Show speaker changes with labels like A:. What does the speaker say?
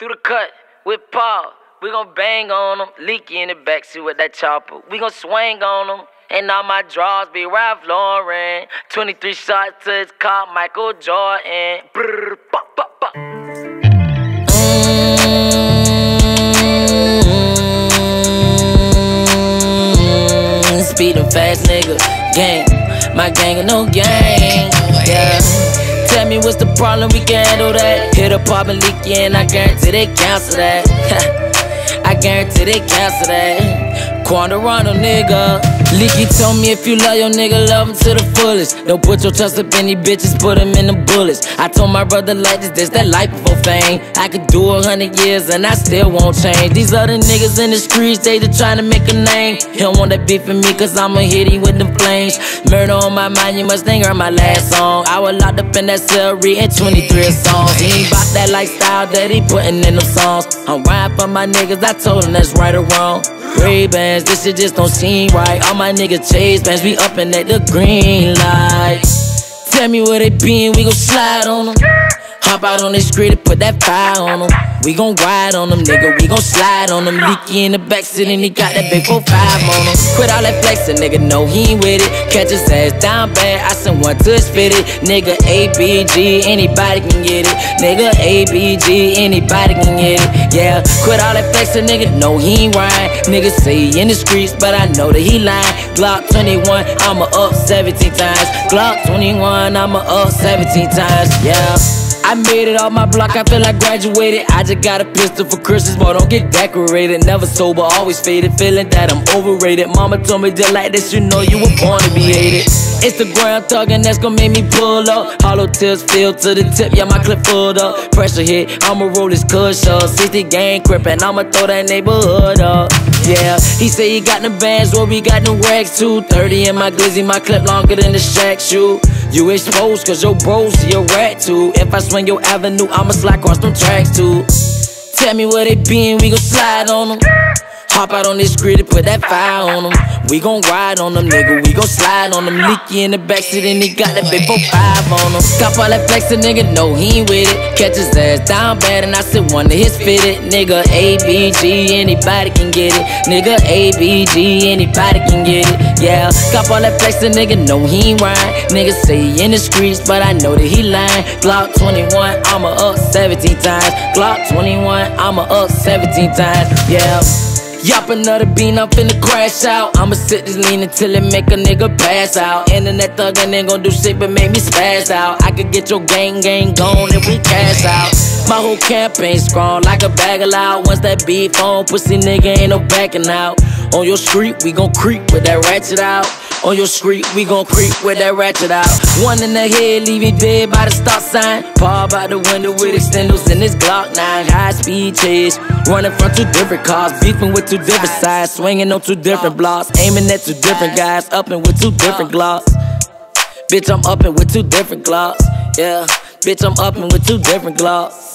A: through the cut with Paul. We gon' bang on them, leaky in the backseat with that chopper. We gon' swing on them. And all my draws be Ralph Lauren. 23 shots to his car, Michael Jordan. Brrr, pop, pop, pop. Mm, speeding fast, nigga. Gang, my gang of no gang. Yeah. Me what's the problem, we can handle that. Hit a pop and leak in, I guarantee they cancel that. I guarantee they cancel that. Quandarano, nigga. Leaky told me if you love your nigga, love him to the fullest. Don't put your trust up in these bitches, put them in the bullets. I told my brother like this, this that life before fame. I could do a hundred years and I still won't change. These other niggas in the streets, they just trying to make a name. He don't want that beef for me, cause I'ma hit him with the flames. Murder on my mind, you must think heard my last song. I was locked up in that cell, reading 23 songs. He ain't bout that lifestyle that he putting in them songs. I'm riding for my niggas, I told him that's right or wrong. Ray bands, this shit just don't seem right. All my niggas chase bands, we up in at the green light. Tell me where they been, we gon' slide on them. Hop out on the street and put that fire on them. We gon' ride on them, nigga. We gon' slide on them. Leaky in the backseat and he got that big 4-5 on him. Quit all that flexing, nigga. No, he ain't with it. Catch his ass down bad. I sent one touch his fitted. Nigga, APG, anybody can get it. Nigga, APG, anybody can get it. Yeah, quit all that flexing, nigga. No, he ain't right. Nigga say he in the streets, but I know that he lying. Glock 21, I'ma up 17 times. Glock 21, I'ma up 17 times. Yeah. I made it off my block, I feel like graduated. I just got a pistol for Christmas, but don't get decorated. Never sober, always faded, feeling that I'm overrated. Mama told me just like this, you know you were born to be hated. Instagram thuggin', that's gonna make me pull up. Hollow tips filled to the tip, yeah, my clip full up. Pressure hit, I'ma roll this cush up. 60 gang crippin', I'ma throw that neighborhood up. Yeah, he say he got the bands, well, we got the rags too. 30 in my glizzy, my clip longer than the Shaq shoe. You exposed cause your bros a rat too. If I swing your avenue, I'ma slide across them tracks too. Tell me where they been, we gon' slide on them. Hop out on this grid and put that fire on them. We gon' ride on them, nigga. We gon' slide on them. Leaky in the backseat and he got that big 4-5 on him. Cop all that flexin', nigga. No, he ain't with it. Catch his ass down bad and I said one of his fitted. Nigga, APG, anybody can get it. Nigga, APG, anybody can get it. Yeah, cop all that flexin', nigga. No, he ain't right. Nigga say he in the streets, but I know that he lying. Glock 21, I'ma up 17 times. Glock 21, I'ma up 17 times. Yeah. Yop another bean, I'm finna crash out. I'ma sit this lean until it make a nigga pass out. Internet thuggin' ain't gon' do shit but make me spaz out. I could get your gang gang gone if we cash out. My whole campaign strong like a bag of loud. Once that beef on, pussy nigga ain't no backing out. On your street, we gon' creep with that ratchet out. On your street, we gon' creep with that ratchet out. One in the head, leave you dead by the stop sign. Paw by the window with extenders in this Glock 9. High speed chase, running from two different cars, beefing with two different sides, swinging on two different blocks, aiming at two different guys, upping with two different glocks. Bitch, I'm upping with two different glocks. Yeah, bitch, I'm upping with two different glocks.